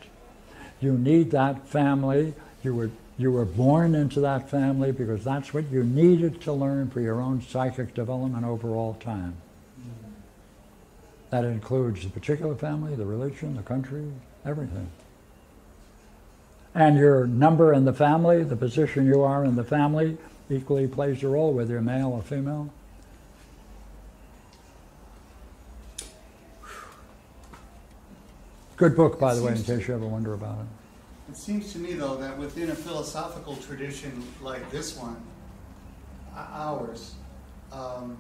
You need that family. You were, you were born into that family because that's what you needed to learn for your own psychic development over all time. That includes the particular family, the religion, the country, everything. And your number in the family, the position you are in the family, equally plays a role, whether you're male or female. Good book, by the way, in case you ever wonder about it. It seems to me, though, that within a philosophical tradition like this one, ours, um,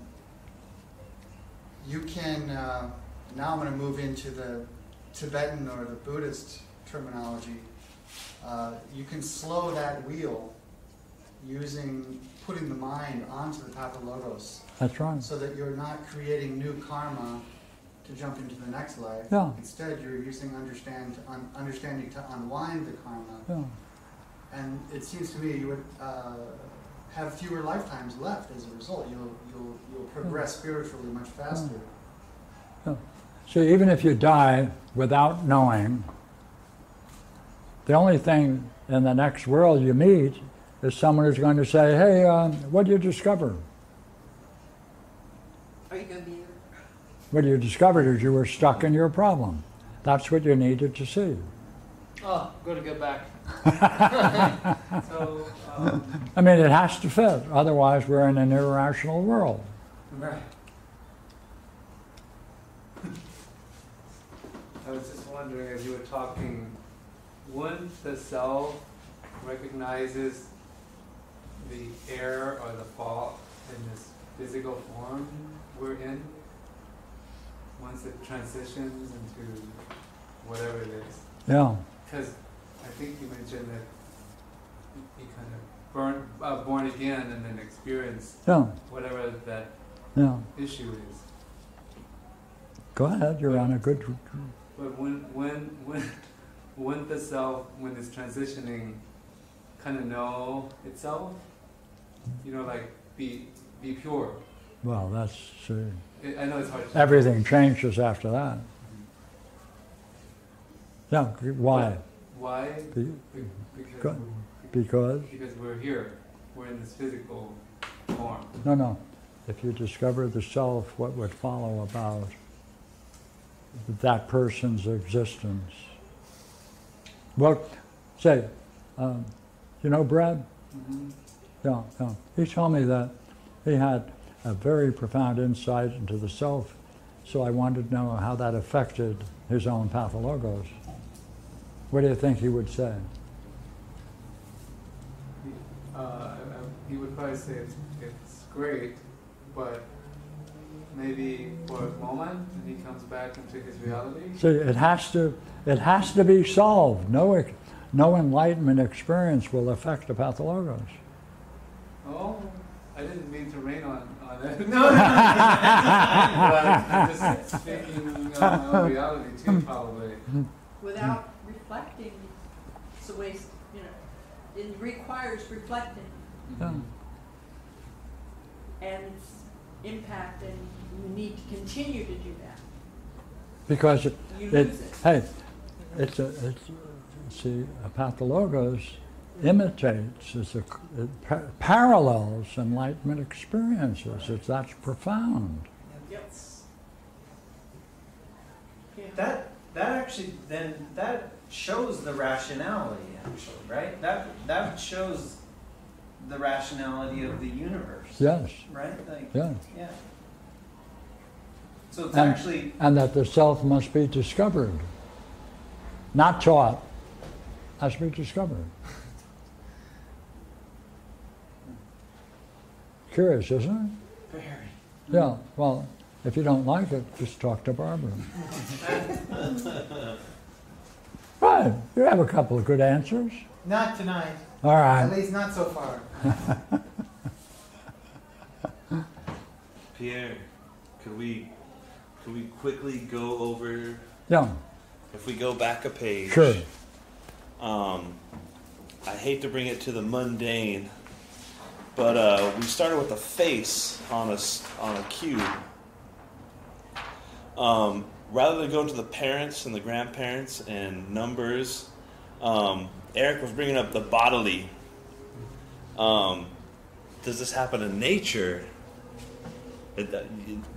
you can. Uh, now I'm going to move into the Tibetan or the Buddhist terminology. Uh, you can slow that wheel using putting the mind onto the pathologos, That's right. so that you're not creating new karma to jump into the next life. Yeah. Instead, you're using understand un, understanding to unwind the karma. Yeah. And it seems to me you would uh, have fewer lifetimes left as a result. You'll, you'll, you'll progress spiritually much faster. So even if you die without knowing, the only thing in the next world you meet is someone who's going to say, "Hey, um, what did you discover?" Are you gonna be there? What you discovered is you were stuck in your problem. That's what you needed to see. Oh, go to go back. [laughs] so, um, I mean, it has to fit. Otherwise, we're in an irrational world. Right. I was just wondering, as you were talking, when the self recognizes the error or the fault in this physical form we're in, once it transitions into whatever it is, Yeah. because I think you mentioned that you, kind of born, uh, born again and then experience Yeah. whatever that Yeah. issue is. Go ahead. You're on a good. But when when when when the self when it's transitioning kind of know itself, you know, like be be pure. Well, that's. Uh, I I know it's hard. To everything changes after that. Yeah. Why? Why? Be- Be- Because Because. because we're here. We're in this physical form. No, no. If you discover the self, what would follow about that person's existence? Well, say, um, you know Brad? hmm Yeah, yeah. He told me that he had a very profound insight into the self, so I wanted to know how that affected his own pathologos. What do you think he would say? Uh, he would probably say it's, it's great, but maybe for a moment, and he comes back into his reality. See, it has to, it has to be solved. No, no enlightenment experience will affect the pathologos. Oh, I didn't mean to rain on, on it. [laughs] No, no, no. but I'm just speaking uh, of my own reality too, probably. Without reflecting, it's a waste, you know, it requires reflecting Yeah. and its impact, and you need to continue to do that. Because it, You it, lose it. hey, it's a, it's, see, a pathologos imitates, it's a, it pa- parallels enlightenment experiences. It's that's profound. Yes. That that actually then that shows the rationality actually, right? That that shows the rationality of the universe. Yes, Right? Like yes. yeah. So it's And- actually and that the self must be discovered, not taught, has to be discovered. [laughs] Curious, isn't it? very. Yeah, well, if you don't like it, just talk to Barbara. [laughs] Right, you have a couple of good answers. Not tonight, All at least not so far. [laughs] Pierre, could we could we quickly go over Yeah, if we go back a page? sure. Um, I hate to bring it to the mundane, but uh, we started with a face on a s- on a cube. Um, rather than going to the parents and the grandparents and numbers, um, Eric was bringing up the bodily. Um, does this happen in nature? It, uh,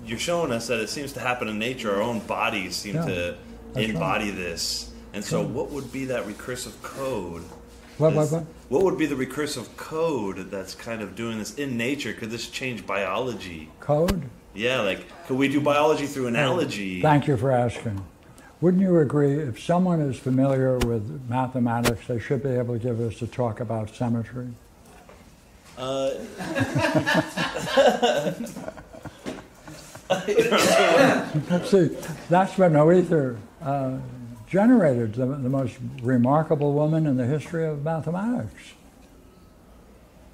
you're showing us that it seems to happen in nature. Our own bodies seem Yeah, to right. embody this. And so, what would be that recursive code? What, what, what? What would be the recursive code that's kind of doing this in nature? Could this change biology? Code? Yeah, like could we do biology through analogy? Thank you for asking. Wouldn't you agree if someone is familiar with mathematics, they should be able to give us a talk about symmetry? Uh, [laughs] See, that's what Noether uh, generated, the, the most remarkable woman in the history of mathematics.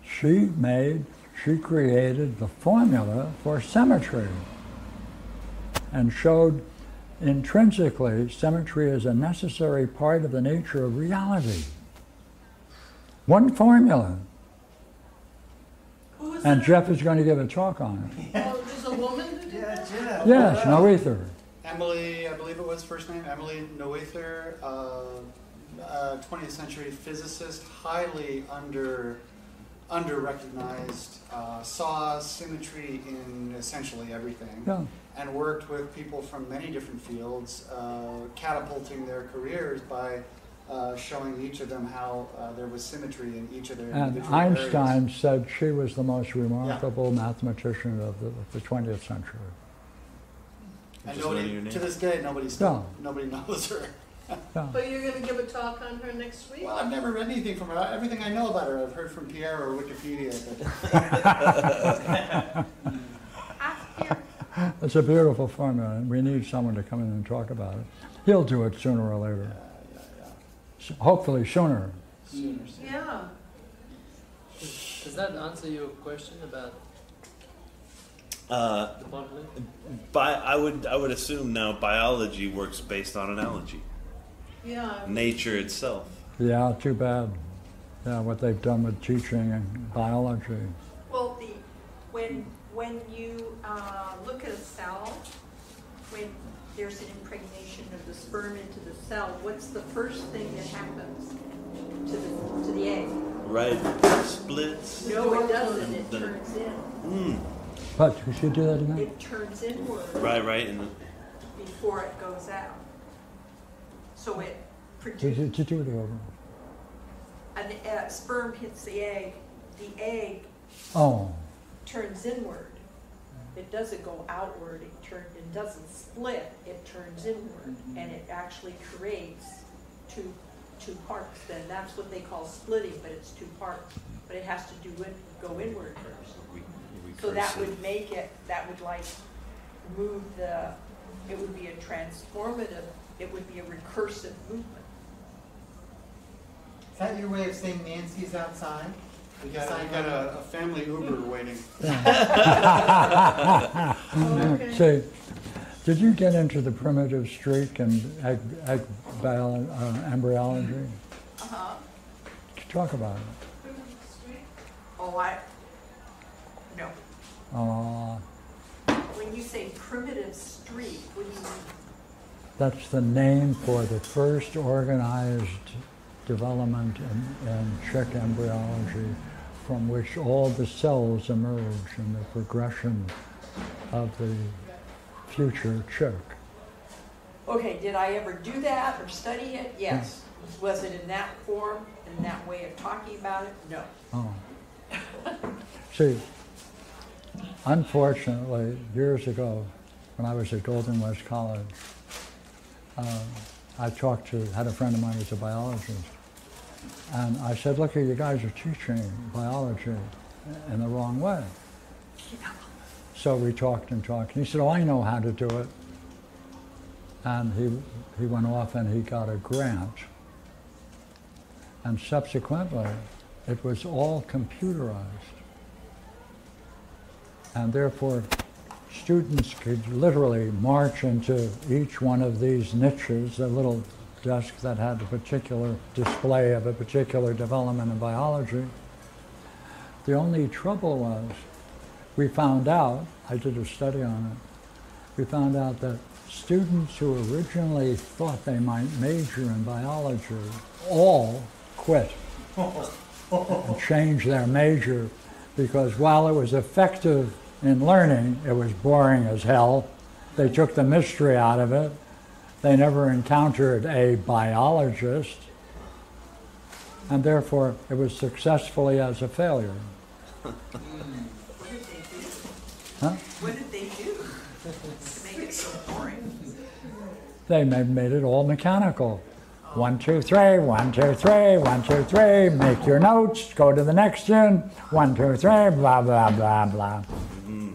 She made, she created the formula for symmetry and showed intrinsically symmetry is a necessary part of the nature of reality. One formula. And that? Jeff is going to give a talk on it. Oh, there's a woman who did that? Yeah, Yes, Noether. Emily, I believe it was first name, Emily Noether, uh, uh, 20th century physicist, highly under under recognized, uh, saw symmetry in essentially everything, Yeah. And worked with people from many different fields, uh, catapulting their careers by uh, showing each of them how uh, there was symmetry in each of their And individual areas. Einstein said she was the most remarkable mathematician of the, of the 20th century. And Just learning nobody, to this day, nobody still, nobody knows her. [laughs] Yeah. But you're gonna give a talk on her next week? Well, I've never read anything from her. Everything I know about her, I've heard from Pierre or Wikipedia. But [laughs] Ask Pierre. It's a beautiful formula, and we need someone to come in and talk about it. He'll do it sooner or later. S- Hopefully sooner. sooner, sooner. Yeah. Does that answer your question about uh, the bodily? bi- I would I would assume now biology works based on analogy, Yeah. nature itself. Yeah, too bad. Yeah, what they've done with teaching and biology. Well, the, when, when you uh, look at a cell, when there's an impregnation of the sperm into the cell, what's the first thing that happens to the, to the egg? Right, it splits. No, it doesn't, it The- turns in. Mm. But, could you do that again? It turns inward Right, right, and before it goes out. So it Did you, produces, did you do it over? an uh, sperm hits the egg, the egg Oh, turns inward. It doesn't go outward, it turn, it doesn't split, it turns inward, mm-hmm. and it actually creates two, two parts then. That's what they call splitting, but it's two parts. But it has to do it, go inward first. So that would make it, that would like move the, it would be a transformative, it would be a recursive movement. Is that your way of saying Nancy's outside? We got, we got a, a family Uber waiting. [laughs] Okay. see, did you get into the primitive streak and egg, egg bio, uh, embryology? Uh-huh. Talk about it. Oh, I, no. Uh, When you say primitive streak, what do you mean? That's the name for the first organized development in, in chick embryology from which all the cells emerge in the progression of the future chick. Okay, did I ever do that or study it? Yes. Was it in that form, in that way of talking about it? No. Oh. [laughs] See, unfortunately, years ago, when I was at Golden West College. Uh, I talked to, had a friend of mine who's a biologist, and I said, look, you guys are teaching biology in the wrong way. So we talked and talked, and he said, oh, I know how to do it. And he, he went off and he got a grant. And subsequently, it was all computerized. And therefore, students could literally march into each one of these niches, a little desk that had a particular display of a particular development in biology. The only trouble was, we found out, I did a study on it, we found out that students who originally thought they might major in biology all quit and changed their major because while it was effective in learning, it was boring as hell. They took the mystery out of it. They never encountered a biologist, and therefore it was successfully as a failure. What did they do? Huh? What did they do to make it so boring? They made, made it all mechanical. One, two, three, one, two, three, one, two, three, make your notes, go to the next tune, one, two, three, blah, blah, blah, blah. Mm-hmm.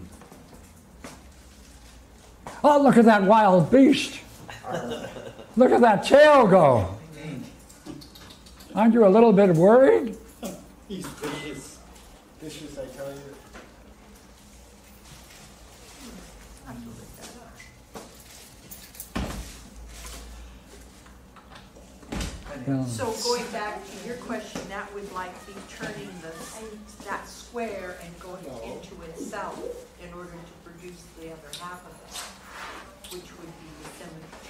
Oh, look at that wild beast. Look at that tail go. Aren't you a little bit worried? [laughs] He's vicious. Vicious, I tell you. Yeah. So going back to your question, that would like be turning the, that square and going into itself in order to produce the other half of it, which would be the symmetry.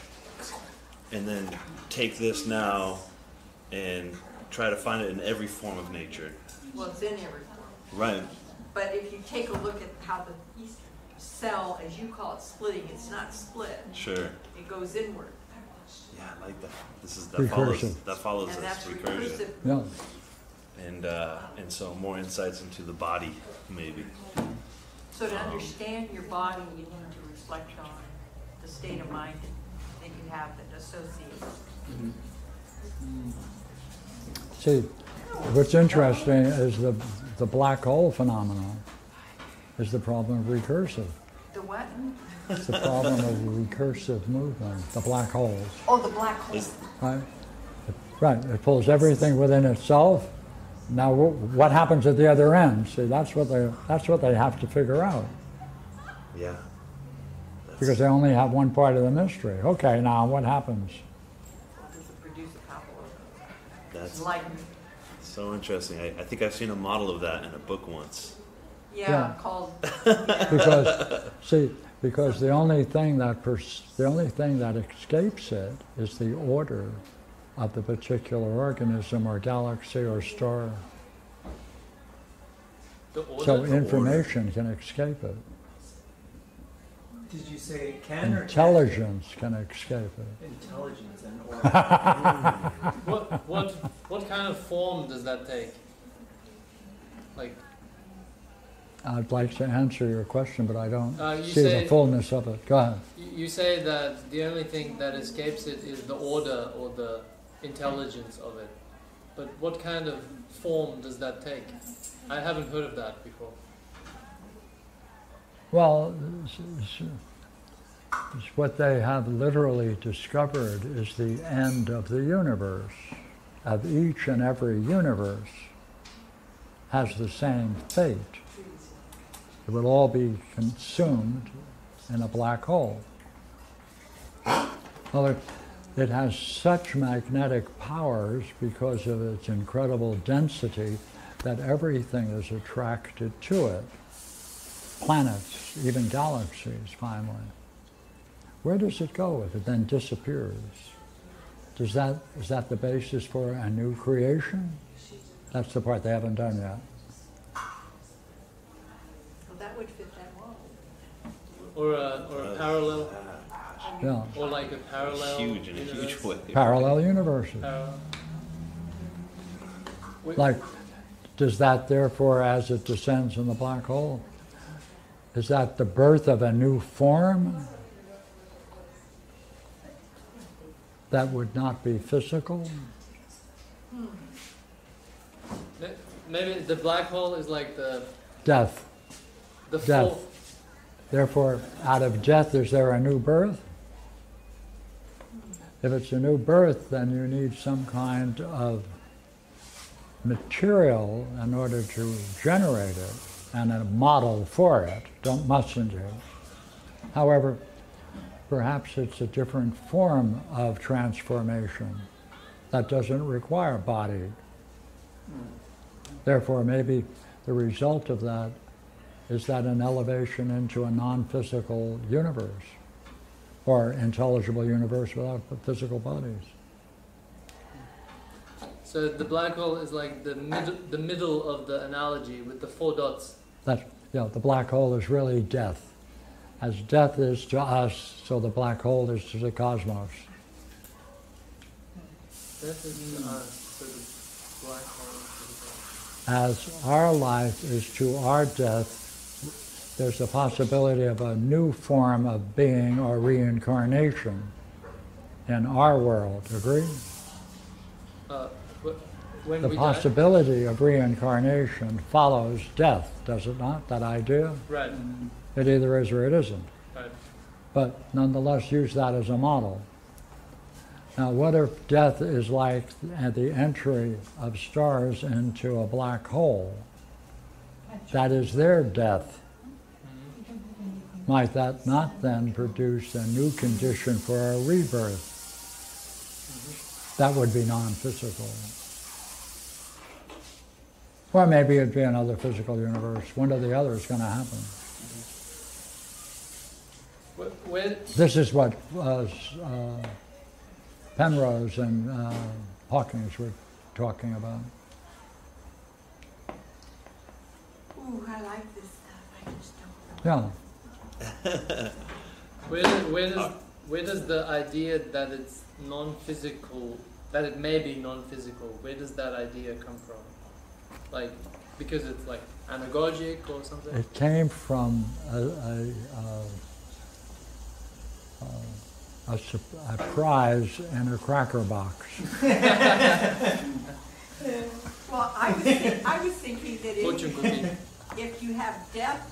And then take this now and try to find it in every form of nature. Well, it's in every form. Right. But if you take a look at how the cell, as you call it, splitting, it's not split. Sure. It goes inward. Yeah, I like that. This is that follows that follows And this that's recursion. recursive. Yeah. And uh, and so more insights into the body, maybe. So to understand your body, you need to reflect on the state of mind that you have that associates. See, what's interesting is the, the black hole phenomenon is the problem of recursive. The what? It's the problem of recursive movement, the black holes. Oh, the black holes. Is- Right? Right, it pulls everything within itself. Now, what happens at the other end? See, that's what they, that's what they have to figure out, Yeah. That's- because they only have one part of the mystery. Okay, now what happens? Does it produce a couple of That's enlightenment? so interesting. I, I think I've seen a model of that in a book once. Yeah, Yeah. called, [laughs] Because, see, because the only thing that, pers- the only thing that escapes it is the order of the particular organism or galaxy or star. The order. So information can escape it. Did you say it can or Intelligence can escape it. Intelligence and [laughs] or. what what what kind of form does that take? Like I'd like to answer your question, but I don't Uh, see say- the fullness of it. Go ahead. you, you say that the only thing that escapes it is the order or the intelligence of it. But what kind of form does that take? I haven't heard of that before. Well, s- uh, what they have literally discovered is the end of the universe. Of each and every universe has the same fate. It will all be consumed in a black hole. Well, it, it has such magnetic powers because of its incredible density that everything is attracted to it planets, even galaxies, finally. Where does it go if it then disappears? Does that, is that the basis for a new creation? That's the part they haven't done yet. well, that would fit that model. Or a or a parallel Yeah. or like a parallel Huge in a universe. huge way. Parallel universes. Parallel. Like, does that therefore, as it descends in the black hole, is that the birth of a new form? That would not be physical? Maybe the black hole is like the. Death. The death. Full. Therefore, out of death, is there a new birth? If it's a new birth, then you need some kind of material in order to generate it and a model for it. Don't mustn't you? However, perhaps it's a different form of transformation that doesn't require body. Therefore, maybe the result of that is that an elevation into a non-physical universe or intelligible universe without physical bodies. So the black hole is like the middle the middle of the analogy with the four dots. That, you know, the black hole is really death. As death is to us, so the black hole is to the cosmos. As our life is to our death, there's a possibility of a new form of being or reincarnation in our world. Agree? Uh, when The possibility of reincarnation follows death, does it not? That idea? Right. It either is or it isn't. right. But nonetheless, use that as a model. Now, what if death is like at the entry of stars into a black hole? That is their death. Might that not then produce a new condition for a rebirth? That would be non physical. Or maybe it'd be another physical universe. One or the other is going to happen. Wh- Where This is what uh, uh, Penrose and uh, Hawkins were talking about. Ooh, I like this stuff, I just don't know. Yeah, [laughs] where where does where does the idea that it's non-physical that it may be non-physical where does that idea come from? Like because it's like anagogic or something. it came from a, a, uh, uh, a, sup- a prize in a cracker box. [laughs] Well, I was, think, I was thinking that if, if you have death,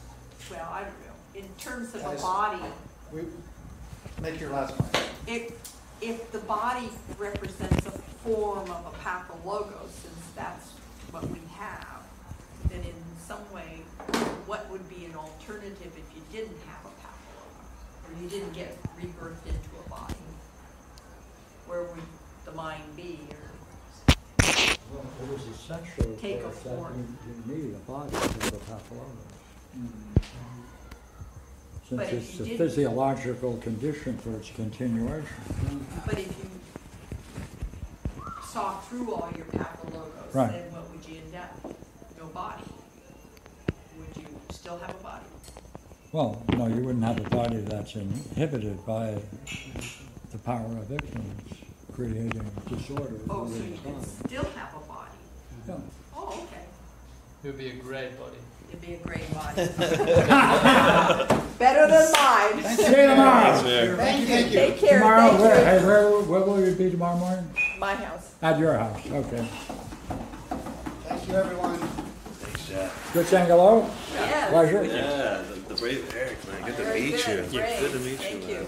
well, I don't know, in terms of a body, We, make your last point. if, if the body represents a form of a pathologos, since that's what we have, then in some way, what would be an alternative if you didn't have a pathologos? Or you didn't get rebirthed into a body? Where would the mind be, or? Well, it is essential Take a that form. you, need a body to have a pathologos. Since But if it's you a didn't- physiological condition for its continuation. But if you saw through all your pathologos, Right. then what would you end up? No body. Would you still have a body? Well, no, you wouldn't have a body that's inhibited by the power of ignorance, creating disorder. Oh, so you the could still have a body? Yeah. Oh, okay. It would be a great body. It'd be a great body. [laughs] [laughs] Better than mine. See you tomorrow. Thank you, thank you. Take care, Tomorrow, thank where, you. hey, where, where will you be tomorrow morning? My house. At your house, okay. Thank you, everyone. Thanks, Jeff. Good saying hello? Yes. Pleasure. Yeah, the, the brave Eric, man. Good to Very meet good, you. great. Good to meet Thank you, you. man.